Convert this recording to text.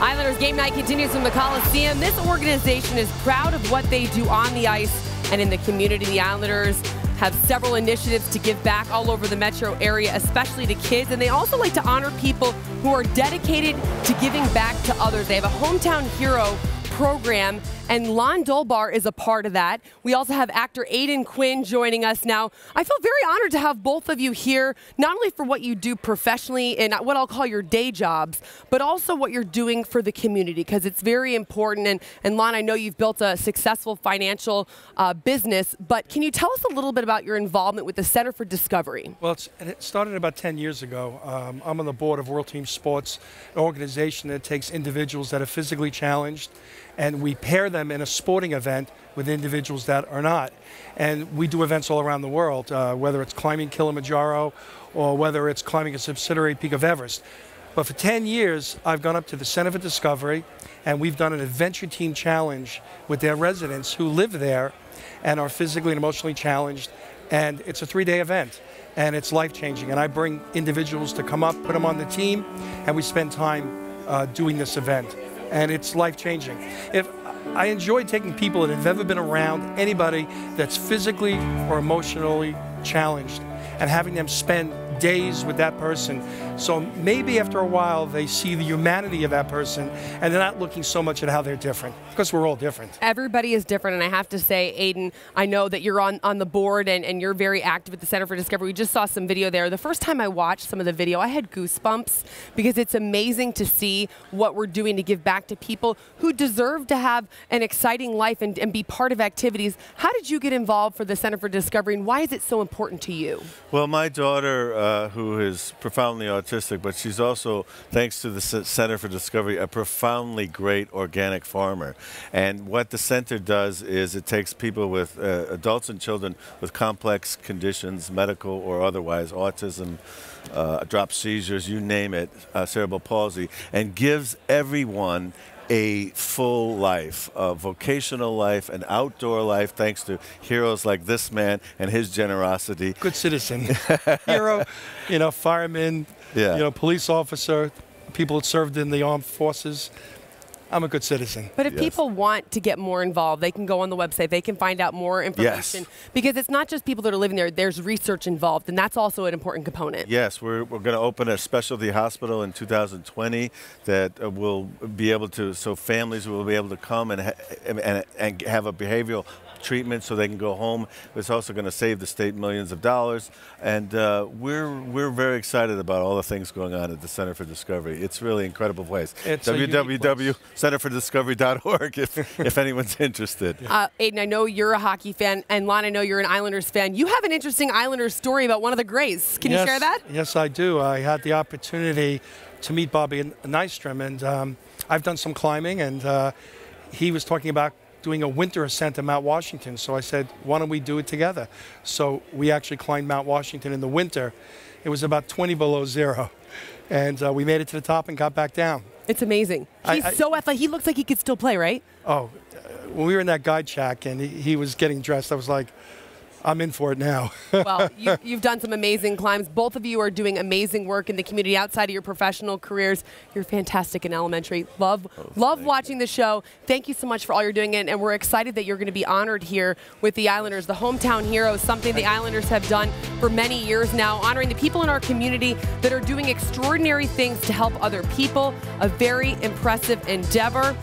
Islanders game night continues from the Coliseum. This organization is proud of what they do on the ice and in the community. The Islanders have several initiatives to give back all over the metro area, especially to kids. And they also like to honor people who are dedicated to giving back to others. They have a hometown hero program, and Lon Dolber is a part of that. We also have actor Aidan Quinn joining us now. I feel very honored to have both of you here, not only for what you do professionally and what I'll call your day jobs, but also what you're doing for the community, because it's very important. And, and Lon, I know you've built a successful financial uh, business, but can you tell us a little bit about your involvement with the Center for Discovery? Well, it started about 10 years ago. Um, I'm on the board of World Team Sports, an organization that takes individuals that are physically challenged and we pair them in a sporting event with individuals that are not. And we do events all around the world, uh, whether it's climbing Kilimanjaro or whether it's climbing a subsidiary peak of Everest. But for 10 years, I've gone up to the Center for Discovery, and we've done an adventure team challenge with their residents who live there and are physically and emotionally challenged. And it's a three day event, and it's life changing. And I bring individuals to come up, put them on the team, and we spend time uh, doing this event and it's life changing. If I enjoy taking people that have ever been around anybody that's physically or emotionally challenged and having them spend days with that person. So maybe after a while they see the humanity of that person and they're not looking so much at how they're different because we're all different. Everybody is different. And I have to say, Aidan, I know that you're on, on the board and, and you're very active at the Center for Discovery. We just saw some video there. The first time I watched some of the video, I had goosebumps because it's amazing to see what we're doing to give back to people who deserve to have an exciting life and, and be part of activities. How did you get involved for the Center for Discovery and why is it so important to you? Well, my daughter, uh, uh, who is profoundly autistic, but she's also, thanks to the Center for Discovery, a profoundly great organic farmer. And what the center does is it takes people with uh, adults and children with complex conditions, medical or otherwise, autism, uh, drop seizures, you name it, uh, cerebral palsy, and gives everyone a full life, a vocational life, an outdoor life, thanks to heroes like this man and his generosity. Good citizen, hero, you know, fireman, yeah. you know, police officer, people that served in the armed forces. I'm a good citizen. But if yes. people want to get more involved, they can go on the website. They can find out more information. Yes. Because it's not just people that are living there, there's research involved, and that's also an important component. Yes, we're, we're going to open a specialty hospital in 2020 that uh, will be able to, so families will be able to come and, ha and, and have a behavioral treatment so they can go home. It's also going to save the state millions of dollars. And uh, we're, we're very excited about all the things going on at the Center for Discovery. It's really incredible place. It's www.centerfordiscovery.org if, if anyone's interested. Uh, Aidan, I know you're a hockey fan, and Lon, I know you're an Islanders fan. You have an interesting Islanders story about one of the Grays. Can yes, you share that? Yes, I do. I had the opportunity to meet Bobby Nystrom, and um, I've done some climbing, and uh, he was talking about doing a winter ascent to Mount Washington. So I said, why don't we do it together? So we actually climbed Mount Washington in the winter. It was about 20 below zero. And uh, we made it to the top and got back down. It's amazing. He's I, I, so athletic. He looks like he could still play, right? Oh, uh, when we were in that guide shack and he, he was getting dressed, I was like, I'm in for it now. well, you, have done some amazing climbs. Both of you are doing amazing work in the community outside of your professional careers. You're fantastic in elementary. Love, oh, love watching you. the show. Thank you so much for all you're doing, and, and we're excited that you're going to be honored here with the Islanders, the hometown heroes, something the Islanders have done for many years now, honoring the people in our community that are doing extraordinary things to help other people. A very impressive endeavor.